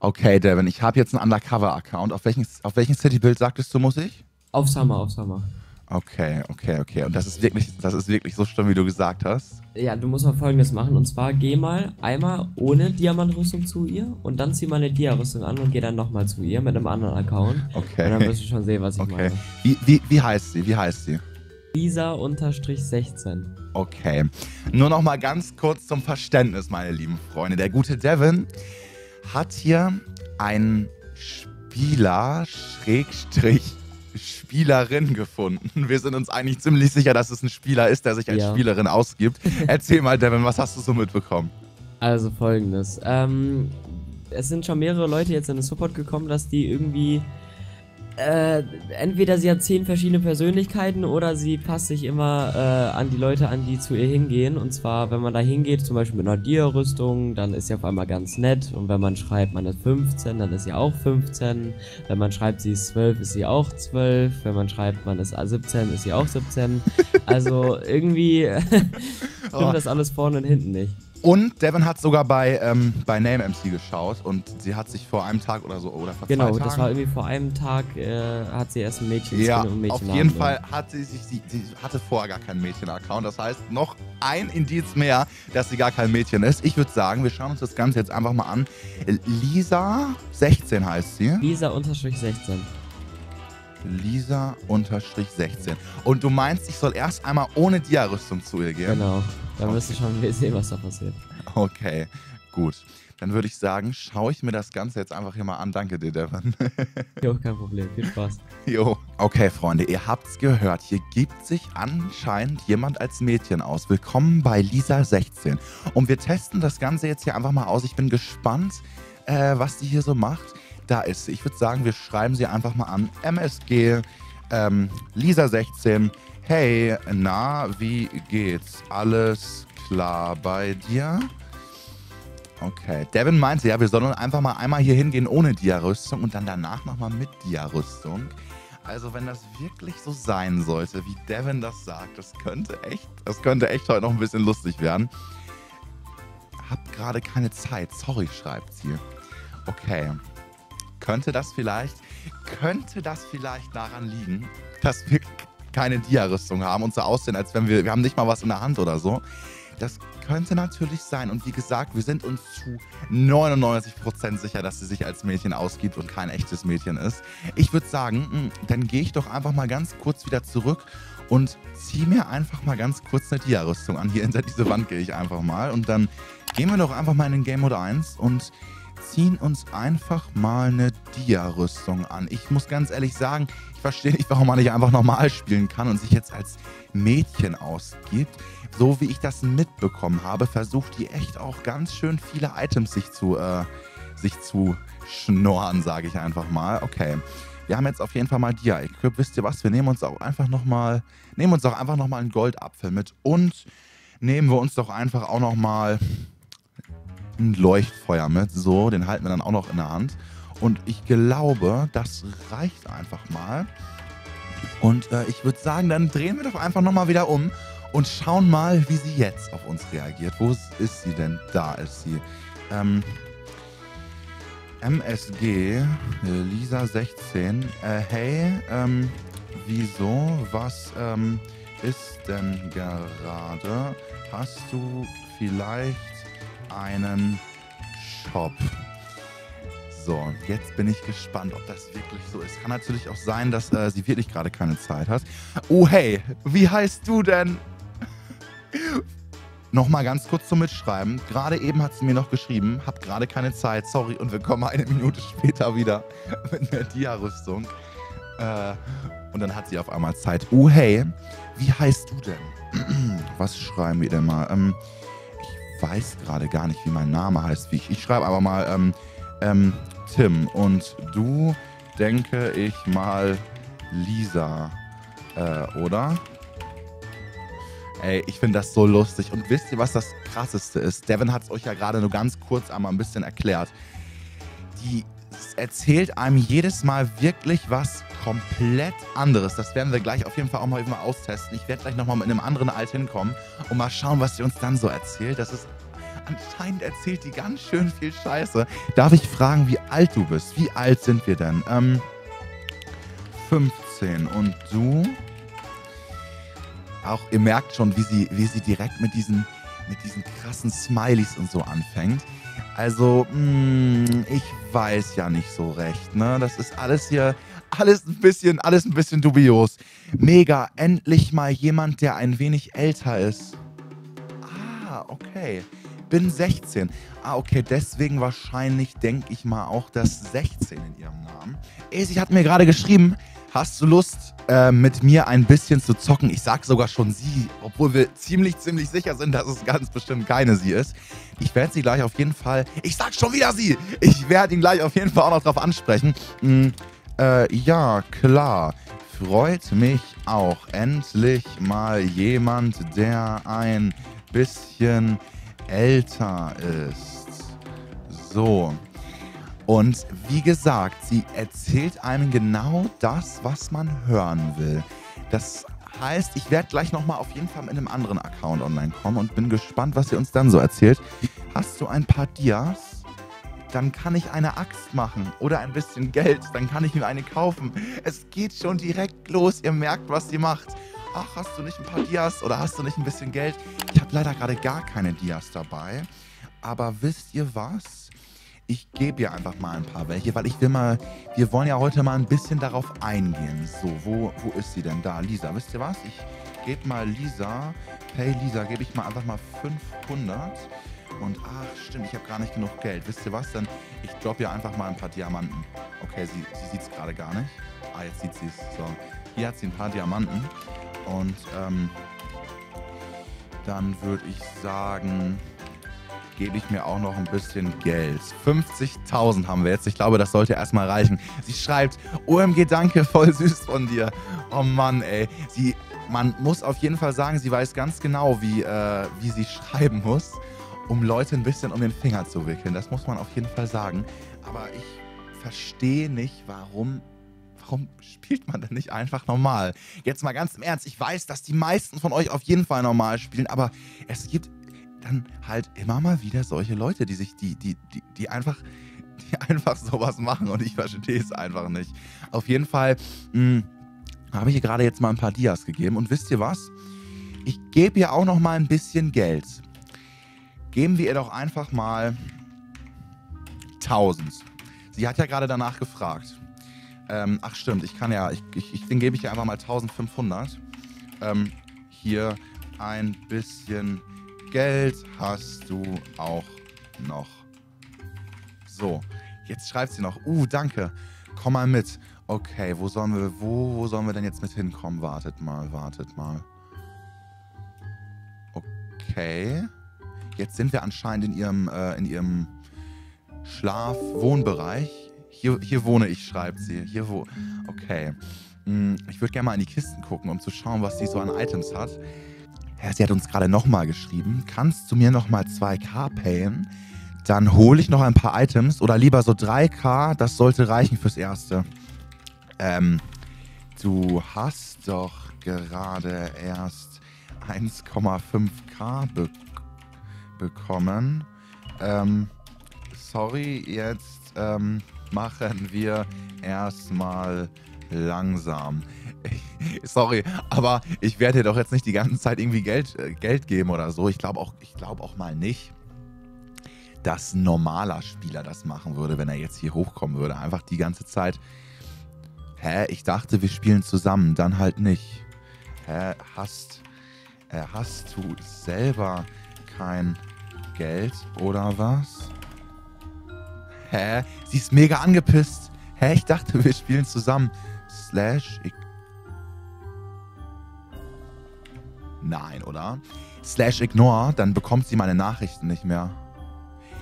Okay, Devin, ich habe jetzt einen Undercover-Account. Auf, welchen, auf welchen Citybild sagtest du, muss ich? Auf Summer, auf Summer. Okay, okay, okay. Und das ist wirklich, das ist wirklich so schlimm, wie du gesagt hast. Ja, du musst mal folgendes machen. Und zwar geh mal einmal ohne Diamantrüstung zu ihr und dann zieh mal eine Dia-Rüstung an und geh dann nochmal zu ihr mit einem anderen Account. Okay. Und dann wirst du schon sehen, was ich Okay. meine. Wie, wie, wie heißt sie? Wie heißt sie? Lisa-16. Okay. Nur noch mal ganz kurz zum Verständnis, meine lieben Freunde. Der gute Devin hat hier einen Spieler, Schrägstrich, Spielerin gefunden. Wir sind uns eigentlich ziemlich sicher, dass es ein Spieler ist, der sich als Ja. Spielerin ausgibt. Erzähl mal, Devin, was hast du so mitbekommen? Also folgendes. Ähm, es sind schon mehrere Leute jetzt in den Support gekommen, dass die irgendwie. Äh, entweder sie hat zehn verschiedene Persönlichkeiten oder sie passt sich immer äh, an die Leute an, die zu ihr hingehen. Und zwar, wenn man da hingeht, zum Beispiel mit einer Dia-Rüstung, dann ist sie auf einmal ganz nett. Und wenn man schreibt, man ist 15, dann ist sie auch 15. Wenn man schreibt, sie ist 12, ist sie auch 12. Wenn man schreibt, man ist 17, ist sie auch 17. Also irgendwie Oh. stimmt das alles vorne und hinten nicht. Und Devin hat sogar bei, ähm, bei Name MC geschaut und sie hat sich vor einem Tag oder so, oder vor Genau, zwei Tagen... das war irgendwie vor einem Tag, äh, hat sie erst ein Mädchen Ja, und Mädchen auf jeden Fall hat sie sich, sie, sie hatte vorher gar keinen Mädchen-Account. Das heißt, noch ein Indiz mehr, dass sie gar kein Mädchen ist. Ich würde sagen, wir schauen uns das Ganze jetzt einfach mal an. Lisa, 16 heißt sie. Lisa unterstrich 16. Lisa unterstrich 16. Und du meinst, ich soll erst einmal ohne Dia-Rüstung zu ihr gehen? Genau. Dann wirst du Okay. schon sehen, was da passiert. Okay, gut. Dann würde ich sagen, schaue ich mir das Ganze jetzt einfach hier mal an. Danke dir, Devin. Jo, kein Problem. Viel Spaß. Jo. Okay, Freunde, ihr habt's gehört. Hier gibt sich anscheinend jemand als Mädchen aus. Willkommen bei Lisa16. Und wir testen das Ganze jetzt hier einfach mal aus. Ich bin gespannt, äh, was die hier so macht. Da ist. Ich würde sagen, wir schreiben sie einfach mal an. MSG, ähm, Lisa16. Hey, na, wie geht's? Alles klar bei dir? Okay. Devin meinte ja, wir sollen einfach mal einmal hier hingehen ohne Dia-Rüstung und dann danach nochmal mit Dia-Rüstung. Also wenn das wirklich so sein sollte, wie Devin das sagt, das könnte echt, das könnte echt heute noch ein bisschen lustig werden. Hab gerade keine Zeit, sorry, schreibt sie. Okay. Könnte das vielleicht, könnte das vielleicht daran liegen, dass wir keine Dia-Rüstung haben und so aussehen, als wenn wir, wir haben nicht mal was in der Hand oder so. Das könnte natürlich sein. Und wie gesagt, wir sind uns zu 99% sicher, dass sie sich als Mädchen ausgibt und kein echtes Mädchen ist. Ich würde sagen, mh, dann gehe ich doch einfach mal ganz kurz wieder zurück und ziehe mir einfach mal ganz kurz eine Dia-Rüstung an. Hier hinter diese Wand gehe ich einfach mal. Und dann gehen wir doch einfach mal in den Game Mode 1 und ziehen uns einfach mal eine Dia-Rüstung an. Ich muss ganz ehrlich sagen, ich verstehe nicht, warum man nicht einfach normal spielen kann und sich jetzt als Mädchen ausgibt. So wie ich das mitbekommen habe, versucht die echt auch ganz schön viele Items sich zu, äh, sich zu schnorren, sage ich einfach mal. Okay. Wir haben jetzt auf jeden Fall mal Dia-Equip. Wisst ihr was? Wir nehmen uns auch einfach nochmal, nehmen uns auch einfach nochmal einen Goldapfel mit und nehmen wir uns doch einfach auch nochmal ein Leuchtfeuer mit. So, den halten wir dann auch noch in der Hand. Und ich glaube, das reicht einfach mal. Und äh, ich würde sagen, dann drehen wir doch einfach nochmal wieder um und schauen mal, wie sie jetzt auf uns reagiert. Wo ist sie denn? Da ist sie. Ähm, MSG, äh, Lisa 16. Äh, hey, ähm, wieso? Was ähm, ist denn gerade? Hast du vielleicht einen Shop? So, jetzt bin ich gespannt, ob das wirklich so ist. Kann natürlich auch sein, dass äh, sie wirklich gerade keine Zeit hat. Oh hey, wie heißt du denn? Nochmal ganz kurz zum Mitschreiben. Gerade eben hat sie mir noch geschrieben, hab gerade keine Zeit, sorry, und wir kommen eine Minute später wieder mit einer Dia-Rüstung. Äh, und dann hat sie auf einmal Zeit. Oh hey, wie heißt du denn? Was schreiben wir denn mal? Ähm, weiß gerade gar nicht, wie mein Name heißt. Wie ich, ich schreibe aber mal ähm, ähm, Tim und du denke ich mal Lisa, äh, oder? Ey, ich finde das so lustig. Und wisst ihr, was das Krasseste ist? Devin hat es euch ja gerade nur ganz kurz einmal ein bisschen erklärt. Die erzählt einem jedes Mal wirklich was komplett anderes. Das werden wir gleich auf jeden Fall auch mal, austesten. Ich werde gleich nochmal mit einem anderen Alt hinkommen und mal schauen, was sie uns dann so erzählt. Das ist anscheinend erzählt die ganz schön viel Scheiße. Darf ich fragen, wie alt du bist? Wie alt sind wir denn? Ähm, 15. Und du? Auch, ihr merkt schon, wie sie, wie sie direkt mit diesen, mit diesen krassen Smileys und so anfängt. Also, mh, mm, ich weiß ja nicht so recht, ne? Das ist alles hier, alles ein bisschen, alles ein bisschen dubios. Mega, endlich mal jemand, der ein wenig älter ist. Ah, okay. Bin 16. Ah, okay, deswegen wahrscheinlich denke ich mal auch das 16 in ihrem Namen. Esi hat mir gerade geschrieben, hast du Lust, äh, mit mir ein bisschen zu zocken? Ich sag sogar schon sie, obwohl wir ziemlich, ziemlich sicher sind, dass es ganz bestimmt keine sie ist. Ich werde sie gleich auf jeden Fall, ich sag schon wieder sie, ich werde ihn gleich auf jeden Fall auch noch drauf ansprechen. Hm, äh, ja, klar. Freut mich auch. Endlich mal jemand, der ein bisschen älter ist. So. Und wie gesagt, sie erzählt einem genau das, was man hören will. Das heißt, ich werde gleich nochmal auf jeden Fall mit einem anderen Account online kommen und bin gespannt, was sie uns dann so erzählt. Hast du ein paar Dias? Dann kann ich eine Axt machen oder ein bisschen Geld, dann kann ich mir eine kaufen. Es geht schon direkt los, ihr merkt, was sie macht. Ach, hast du nicht ein paar Dias oder hast du nicht ein bisschen Geld? Ich habe leider gerade gar keine Dias dabei. Aber wisst ihr was? Ich gebe ihr einfach mal ein paar welche, weil ich will mal, wir wollen ja heute mal ein bisschen darauf eingehen. So, wo, wo ist sie denn da? Lisa, wisst ihr was? Ich gebe mal Lisa, hey Lisa, gebe ich mal einfach mal 500. Und ach, stimmt, ich habe gar nicht genug Geld. Wisst ihr was? Dann ich droppe ihr einfach mal ein paar Diamanten. Okay, sie, sie sieht es gerade gar nicht. Ah, jetzt sieht sie es. So, hier hat sie ein paar Diamanten. Und ähm, dann würde ich sagen, gebe ich mir auch noch ein bisschen Geld. 50.000 haben wir jetzt. Ich glaube, das sollte erstmal reichen. Sie schreibt, OMG, danke, voll süß von dir. Oh Mann, ey. Sie, man muss auf jeden Fall sagen, sie weiß ganz genau, wie, äh, wie sie schreiben muss um Leute ein bisschen um den Finger zu wickeln. Das muss man auf jeden Fall sagen. Aber ich verstehe nicht, warum warum spielt man denn nicht einfach normal? Jetzt mal ganz im Ernst, ich weiß, dass die meisten von euch auf jeden Fall normal spielen, aber es gibt dann halt immer mal wieder solche Leute, die sich, die, die, die, die einfach, die einfach sowas machen und ich verstehe es einfach nicht. Auf jeden Fall hm, habe ich hier gerade jetzt mal ein paar Dias gegeben und wisst ihr was? Ich gebe ihr auch noch mal ein bisschen Geld. Geben wir ihr doch einfach mal 1000. Sie hat ja gerade danach gefragt. Ähm, ach stimmt, ich kann ja, ich, ich, den gebe ich ihr einfach mal 1500. Ähm, hier ein bisschen Geld hast du auch noch. So, jetzt schreibt sie noch, uh, danke, komm mal mit. Okay, wo sollen wir, wo, wo sollen wir denn jetzt mit hinkommen? Wartet mal, wartet mal. Okay. Jetzt sind wir anscheinend in ihrem, äh, in ihrem Schlaf-Wohnbereich. Hier, hier wohne ich, schreibt sie. Hier wo. Okay. Hm, ich würde gerne mal in die Kisten gucken, um zu schauen, was sie so an Items hat. Ja, sie hat uns gerade nochmal geschrieben. Kannst du mir nochmal 2K payen? Dann hole ich noch ein paar Items oder lieber so 3K. Das sollte reichen fürs Erste. Ähm, du hast doch gerade erst 1,5K bekommen bekommen. Ähm, sorry, jetzt ähm, machen wir erstmal langsam. sorry, aber ich werde dir doch jetzt nicht die ganze Zeit irgendwie Geld, äh, Geld geben oder so. Ich glaube auch, glaub auch mal nicht, dass ein normaler Spieler das machen würde, wenn er jetzt hier hochkommen würde. Einfach die ganze Zeit. Hä, ich dachte, wir spielen zusammen, dann halt nicht. Hä, hast, äh, hast du selber kein Geld oder was? Hä? Sie ist mega angepisst. Hä? Ich dachte, wir spielen zusammen. Slash. Ich Nein, oder? Slash ignore, dann bekommt sie meine Nachrichten nicht mehr.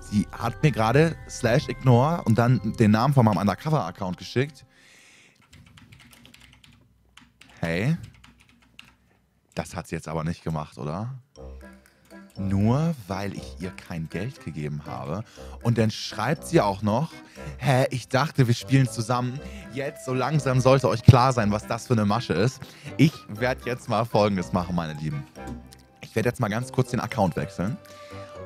Sie hat mir gerade slash ignore und dann den Namen von meinem Undercover-Account geschickt. Hey? Das hat sie jetzt aber nicht gemacht, oder? Nur weil ich ihr kein Geld gegeben habe. Und dann schreibt sie auch noch, hä, ich dachte, wir spielen zusammen. Jetzt so langsam sollte euch klar sein, was das für eine Masche ist. Ich werde jetzt mal Folgendes machen, meine Lieben. Ich werde jetzt mal ganz kurz den Account wechseln.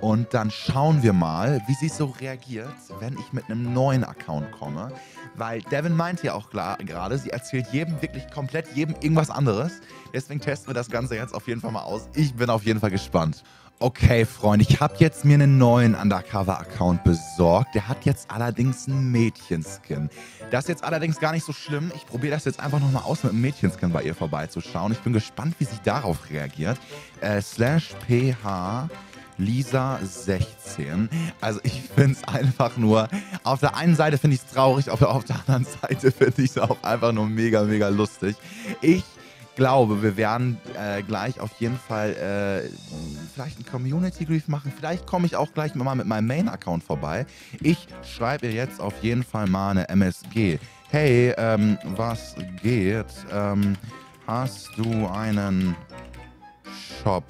Und dann schauen wir mal, wie sie so reagiert, wenn ich mit einem neuen Account komme. Weil Devin meint ja auch gerade, sie erzählt jedem, wirklich komplett jedem irgendwas anderes. Deswegen testen wir das Ganze jetzt auf jeden Fall mal aus. Ich bin auf jeden Fall gespannt. Okay, Freunde, ich habe jetzt mir einen neuen Undercover-Account besorgt. Der hat jetzt allerdings einen Mädchenskin. Das ist jetzt allerdings gar nicht so schlimm. Ich probiere das jetzt einfach nochmal aus, mit einem Mädchenskin bei ihr vorbeizuschauen. Ich bin gespannt, wie sie darauf reagiert. Äh, slash ph Lisa 16. Also ich finde es einfach nur, auf der einen Seite finde ich es traurig, auf der, auf der anderen Seite finde ich es auch einfach nur mega, mega lustig. Ich glaube, wir werden äh, gleich auf jeden Fall äh, vielleicht ein Community Grief machen. Vielleicht komme ich auch gleich mal mit meinem Main-Account vorbei. Ich schreibe ihr jetzt auf jeden Fall mal eine MSG. Hey, ähm, was geht? Ähm, hast du einen Shop?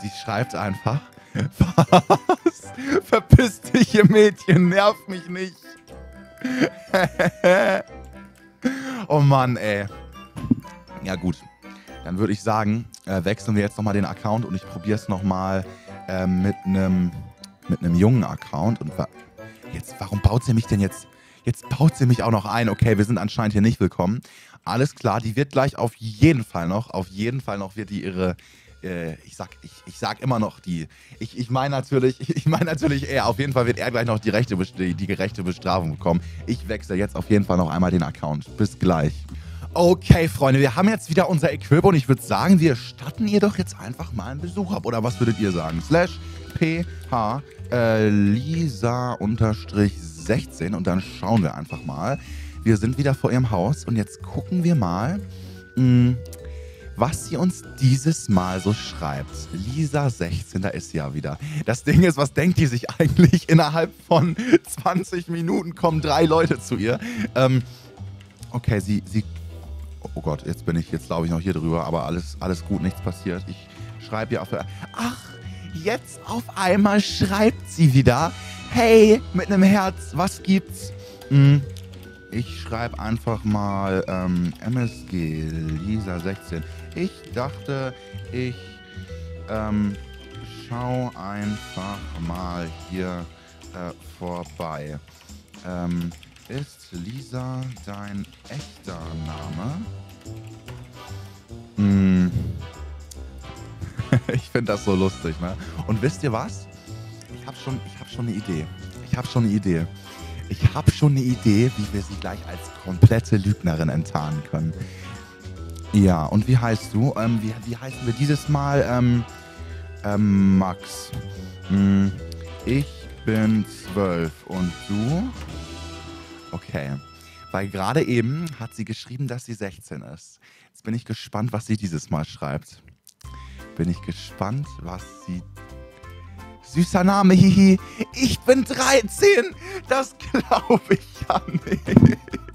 Sie schreibt einfach. Was? Verpiss dich, ihr Mädchen, nerv mich nicht. oh Mann, ey. Ja gut, dann würde ich sagen, äh, wechseln wir jetzt nochmal den Account und ich probiere es nochmal äh, mit einem mit einem jungen Account. Und wa jetzt, warum baut sie mich denn jetzt? Jetzt baut sie mich auch noch ein. Okay, wir sind anscheinend hier nicht willkommen. Alles klar, die wird gleich auf jeden Fall noch, auf jeden Fall noch wird die ihre, äh, ich sag, ich, ich sag immer noch die. Ich, ich meine natürlich, ich meine natürlich er. Auf jeden Fall wird er gleich noch die, rechte, die, die gerechte Bestrafung bekommen. Ich wechsle jetzt auf jeden Fall noch einmal den Account. Bis gleich. Okay, Freunde, wir haben jetzt wieder unser Equip und ich würde sagen, wir statten ihr doch jetzt einfach mal einen Besuch ab. Oder was würdet ihr sagen? Slash ph äh, Lisa unterstrich 16 und dann schauen wir einfach mal. Wir sind wieder vor ihrem Haus und jetzt gucken wir mal, mh, hm, was sie uns dieses Mal so schreibt. Lisa 16, da ist sie ja wieder. Das Ding ist, was denkt die sich eigentlich? Innerhalb von 20 Minuten kommen drei Leute zu ihr. Ähm, okay, sie, sie. Oh Gott, jetzt bin ich, jetzt laufe ich noch hier drüber, aber alles, alles gut, nichts passiert. Ich schreibe ihr auf. Ach, jetzt auf einmal schreibt sie wieder. Hey, mit einem Herz, was gibt's? Hm, ich schreibe einfach mal ähm, MSG Lisa 16. Ich dachte, ich ähm, schau einfach mal hier äh, vorbei. Ähm, ist Lisa dein echter Name? Hm. ich finde das so lustig, ne? Und wisst ihr was? Ich habe schon, hab schon eine Idee. Ich habe schon eine Idee. Ich habe schon eine Idee, wie wir sie gleich als komplette Lügnerin enttarnen können. Ja, und wie heißt du? Ähm, wie, wie heißen wir dieses Mal? Ähm, ähm, Max. Hm, ich bin zwölf und du? Okay. Weil gerade eben hat sie geschrieben, dass sie 16 ist. Jetzt bin ich gespannt, was sie dieses Mal schreibt. Bin ich gespannt, was sie. Süßer Name, hihi. Ich bin 13. Das glaube ich ja nicht.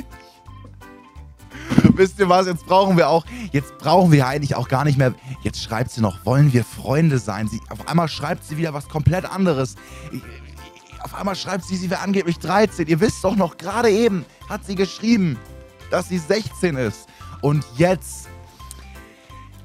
Wisst ihr was? Jetzt brauchen wir auch, jetzt brauchen wir eigentlich auch gar nicht mehr. Jetzt schreibt sie noch, wollen wir Freunde sein? Sie, auf einmal schreibt sie wieder was komplett anderes. Auf einmal schreibt sie, sie wäre angeblich 13. Ihr wisst doch noch, gerade eben hat sie geschrieben, dass sie 16 ist. Und jetzt,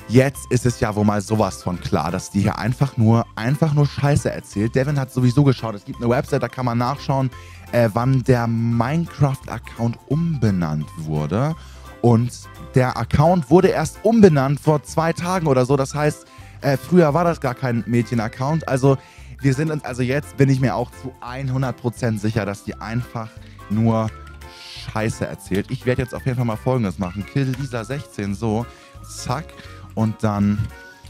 jetzt ist es ja wohl mal sowas von klar, dass die hier einfach nur, einfach nur Scheiße erzählt. Devin hat sowieso geschaut. Es gibt eine Website, da kann man nachschauen, äh, wann der Minecraft-Account umbenannt wurde. Und der Account wurde erst umbenannt vor zwei Tagen oder so. Das heißt, äh, früher war das gar kein Mädchen-Account. Also wir sind uns, also jetzt bin ich mir auch zu 100% sicher, dass die einfach nur Scheiße erzählt. Ich werde jetzt auf jeden Fall mal folgendes machen. Kill Lisa 16 so, zack. Und dann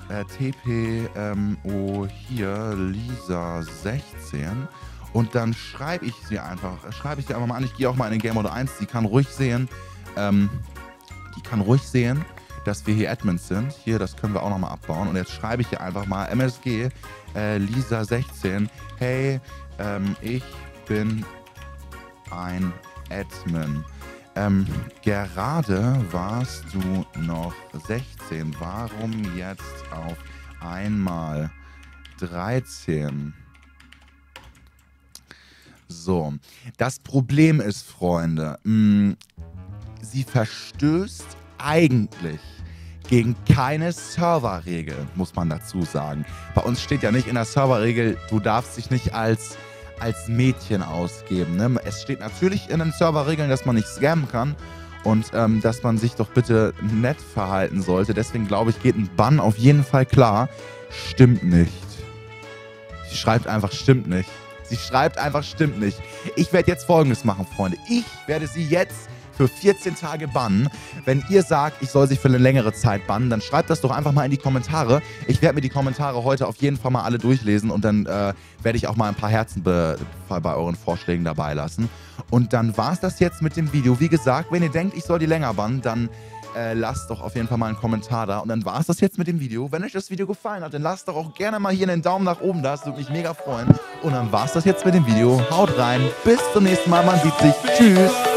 äh, TPO hier Lisa 16. Und dann schreibe ich sie einfach, schreibe ich sie einfach mal an. Ich gehe auch mal in den Game Mode 1. Sie kann ruhig sehen, ähm, die kann ruhig sehen, dass wir hier Admins sind. Hier, das können wir auch nochmal abbauen. Und jetzt schreibe ich hier einfach mal MSG äh, Lisa16. Hey, ähm, ich bin ein Admin. Ähm, gerade warst du noch 16. Warum jetzt auf einmal 13? So, das Problem ist, Freunde, mm, sie verstößt eigentlich gegen keine Serverregel, muss man dazu sagen. Bei uns steht ja nicht in der Serverregel, du darfst dich nicht als, als Mädchen ausgeben. Ne? Es steht natürlich in den Serverregeln, dass man nicht scammen kann und ähm, dass man sich doch bitte nett verhalten sollte. Deswegen glaube ich, geht ein Bann auf jeden Fall klar. Stimmt nicht. Sie schreibt einfach, stimmt nicht. Sie schreibt einfach, stimmt nicht. Ich werde jetzt folgendes machen, Freunde. Ich werde sie jetzt für 14 Tage bannen. Wenn ihr sagt, ich soll sich für eine längere Zeit bannen, dann schreibt das doch einfach mal in die Kommentare. Ich werde mir die Kommentare heute auf jeden Fall mal alle durchlesen und dann äh, werde ich auch mal ein paar Herzen bei euren Vorschlägen dabei lassen. Und dann war es das jetzt mit dem Video. Wie gesagt, wenn ihr denkt, ich soll die länger bannen, dann äh, lasst doch auf jeden Fall mal einen Kommentar da. Und dann war es das jetzt mit dem Video. Wenn euch das Video gefallen hat, dann lasst doch auch gerne mal hier einen Daumen nach oben da. Das würde mich mega freuen. Und dann war es das jetzt mit dem Video. Haut rein. Bis zum nächsten Mal. Man sieht sich. Tschüss.